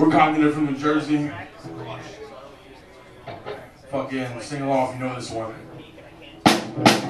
We're cognitive from New Jersey. Fucking sing along if you know this one.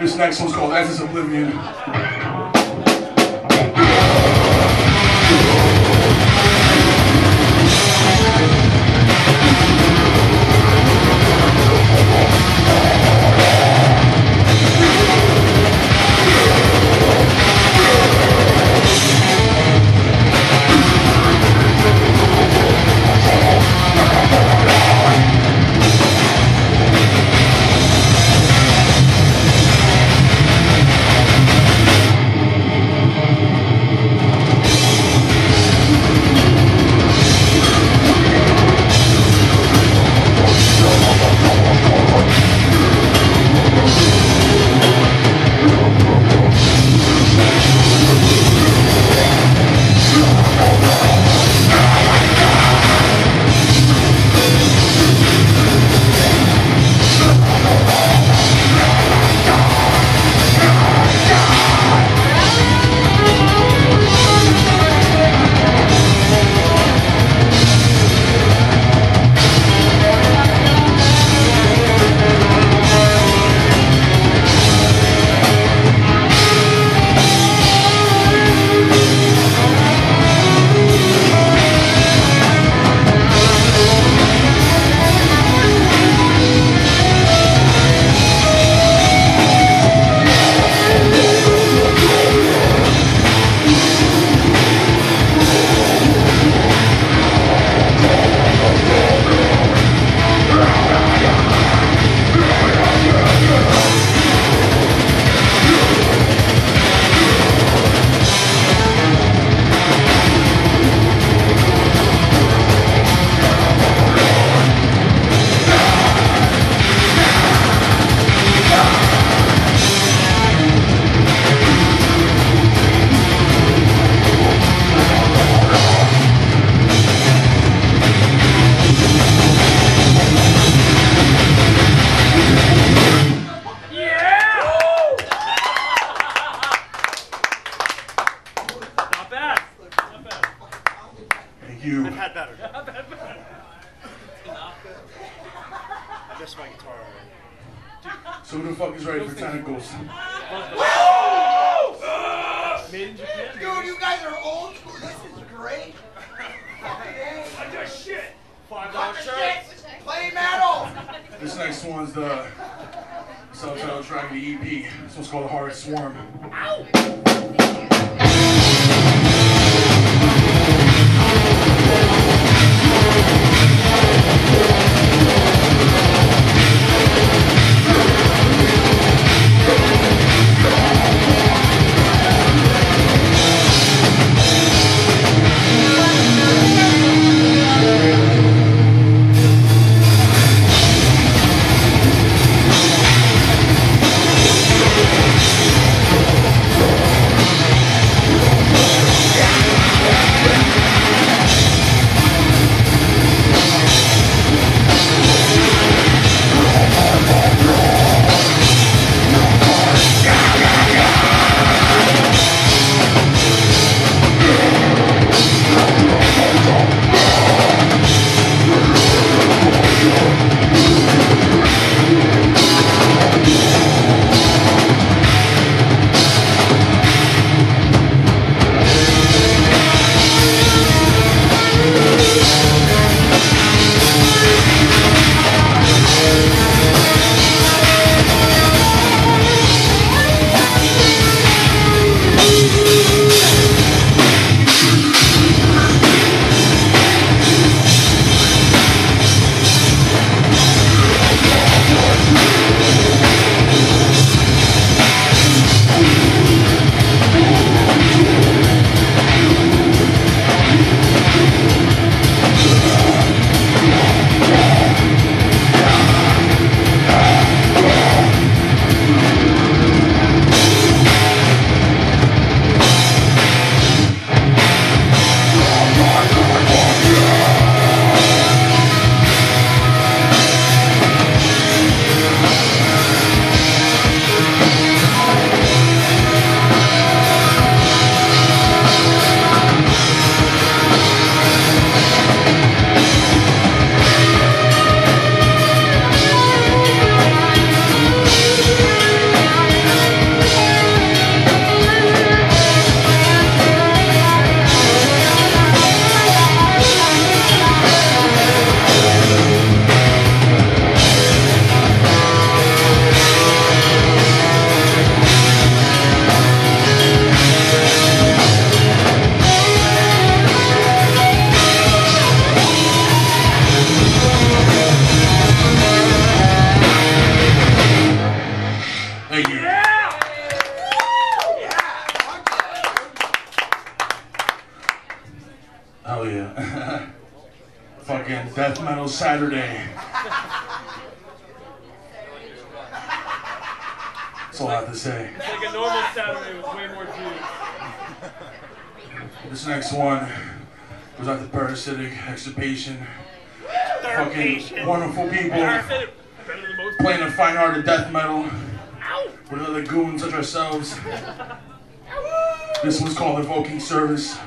This next one's called Essence Oblivion. Swarm. Fucking one was at the Parasitic Extirpation. Fucking wonderful people Parasitic. Better than most. playing the fine art of death metal with other goons such ourselves. This one's called Invoking Service.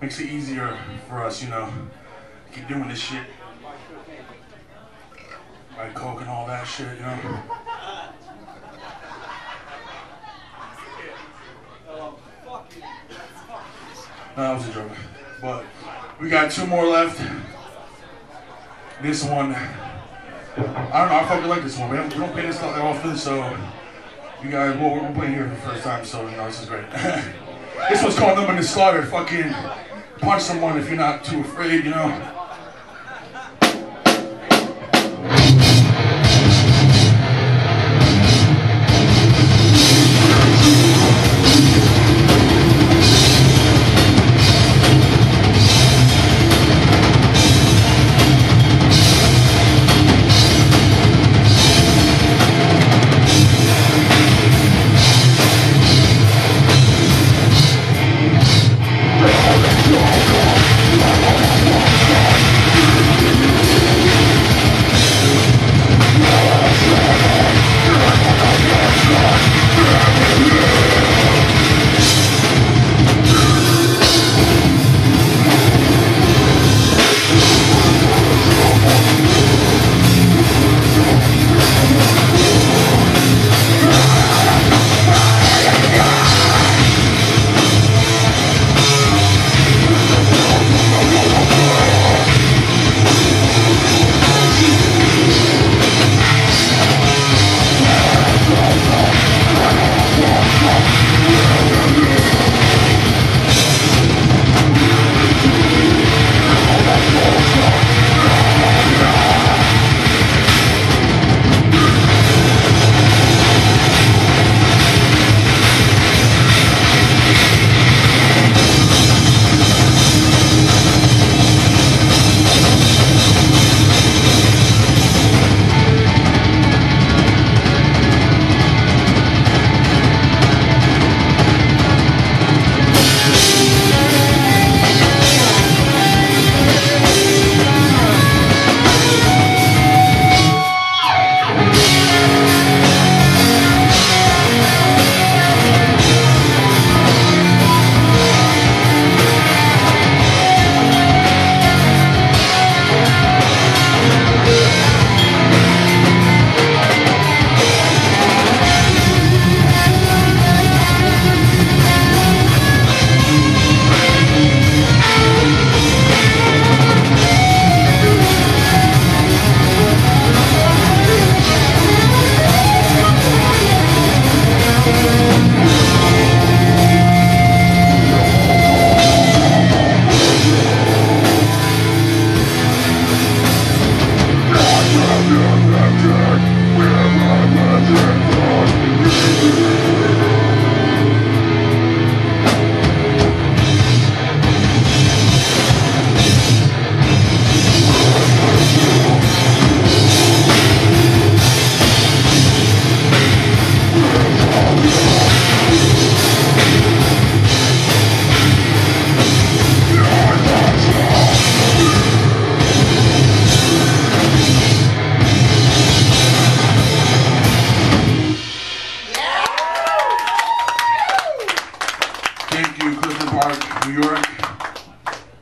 Makes it easier for us, you know. Keep doing this shit. Like coke and all that shit, you know. No, that was a joke. But we got two more left. This one, I don't know. I fucking like this one. We don't, we don't play this that often, so you guys, well, we're playing here for the first time, so you know this is great. this one's called Number the Slaughter. Fucking punch someone if you're not too afraid, you know.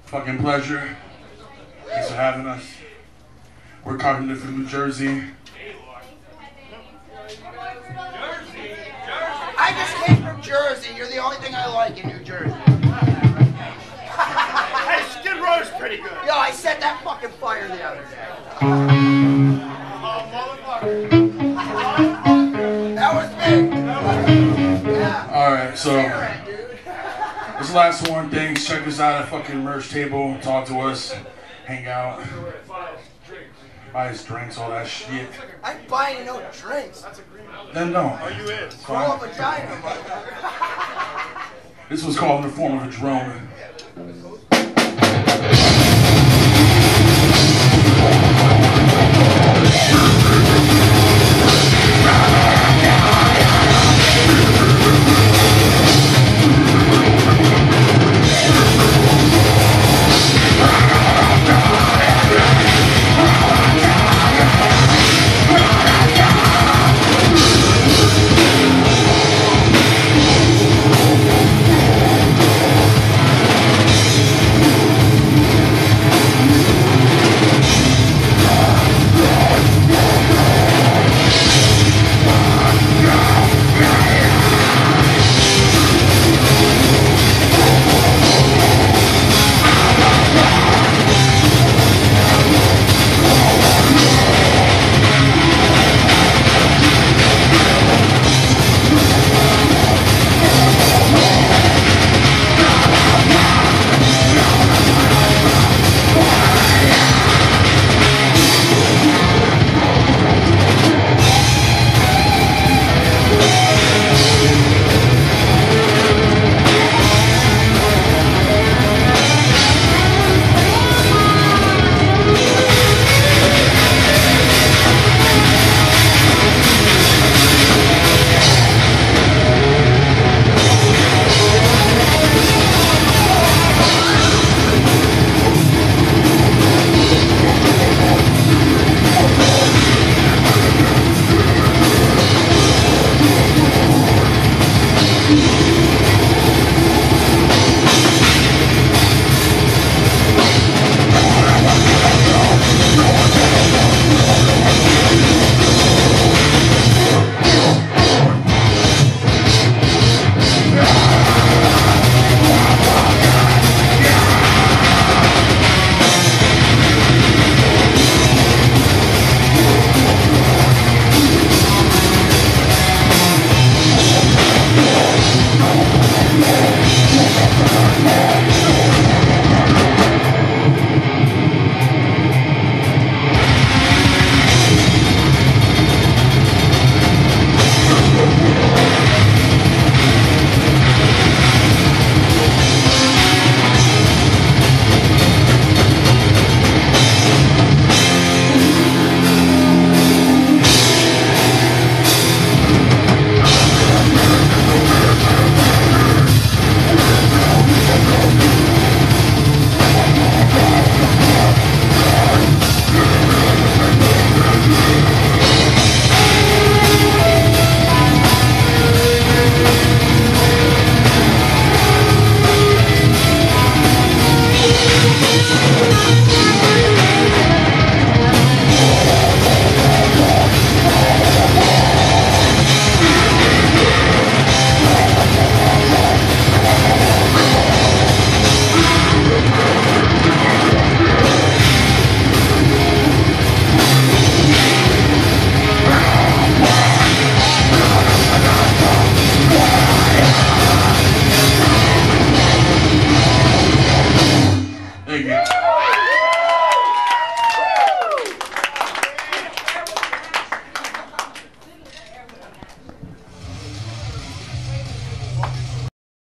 Fucking pleasure. Thanks for having us. We're Cognitive from New Jersey. I just came from Jersey. You're the only thing I like in New Jersey. Hey, Skid Row's pretty good. Yo, I set that fucking fire the other day. Oh, motherfucker. That was me. Yeah. Alright, so Alright, dude. this is the last one. Thanks. Check us out at fucking merch table. Talk to us. Hang out. Buy us drinks, all that shit. I ain't buying no drinks. Then no. Are you in? Call a vagina, This was called in the form of a drone. Yeah.